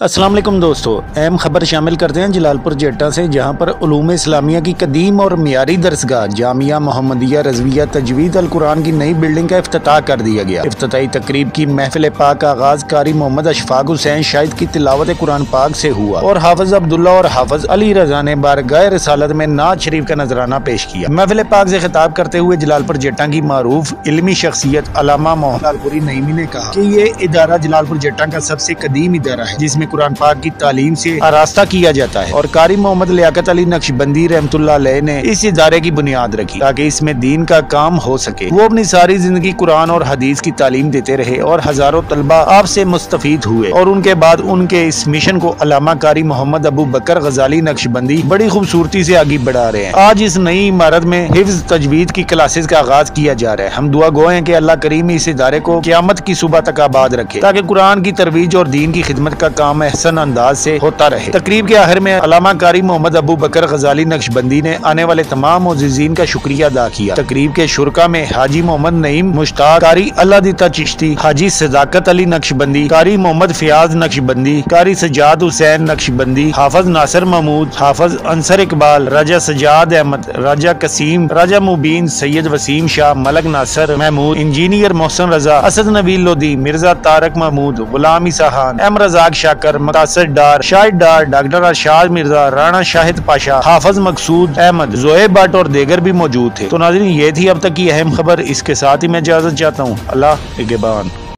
असलम दोस्तों, अहम खबर शामिल करते हैं जलालपुर जेटा से, जहाँ पर उलूम इस्लामिया की कदीम और मीरी दरसगाह, जामिया मोहम्मदिया रजविया तजवीद अल कुरान की नई बिल्डिंग का अफ्ताह कर दिया गया। अफ्ताही तकरीब की महफिल पाक का आगाज़ कारी मोहम्मद अशफाक हुसैन शाहिद की तिलावत कुरान पाक से हुआ और हाफज अब्दुल्ला और हाफज अली रजा ने बारगाह रसालत में नाज शरीफ का नजराना पेश किया। महफिल पाक से खिताब करते हुए जलालपुर जेटा की मारूफ इलमी शख्सियत अलामा मोहम्मदपुरी नईमी ने कहा की ये इदारा जलालपुर जेटा का सबसे कदीम इदारा है, जिसमें कुरान पाक की तालीम से आरास्ता किया जाता है। और कारी मोहम्मद लियाकत अली नक्शबंदी रहमत ने इस इदारे की बुनियाद रखी ताकि इसमें दीन का काम हो सके। वो अपनी सारी ज़िंदगी कुरान और हदीस की तालीम देते रहे और हज़ारों तलबा आपसे मुस्तफ़ हुए और उनके बाद उनके इस मिशन को अलामा कारी मोहम्मद अबू बकर गजाली नक्शबंदी बड़ी खूबसूरती ऐसी आगे बढ़ा रहे हैं। आज इस नई इमारत में हिफ्ज तजवीद की क्लासेज का आगाज़ किया जा रहा है। हम दुआ गो हैं कि अल्लाह करीम इस इदारे को क्यामत की सुबह तक आबाद रखे ताकि कुरान की तरवीज और दीन की खिदमत का काम एहसन अंदाज से होता रहे। तकरीब के आखिर में अलामा कारी मोहम्मद अबू बकर गजाली नक्शबंदी ने आने वाले तमाम मोजीन का शुक्रिया अदा किया। तकरीब के शुरा में हाजी मोहम्मद नईम मुश्ताक, कारी अल्लाह चिश्ती, हाजी सदाकत अली नक्शबंदी, कारी Mohammad Fayaz Naqshbandi, Qari Sajjad Hussain Naqshbandi, Hafiz Nasir Mahmood, Hafiz Ansar Iqbal, Raja Sajjad Ahmed, Raja Qasim, Raja Mubeen, Syed Waseem Shah, Malik Nasir Mahmood, engineer Mohsin Raza, Asad Nabeel Lodhi Mirza Tariq Mahmood, Ghulam Ehsan M Razzaq Shakir Mutassar Dar, Shahid Dar, doctor Arshad Mirza, Rana Shahid Pasha, Hafiz Maqsood Ahmed जोए भट्ट और देगर भी मौजूद थे। तो नाजरीन, ये थी अब तक की अहम खबर। इसके साथ ही मैं इजाज़त चाहता हूँ। अल्लाह के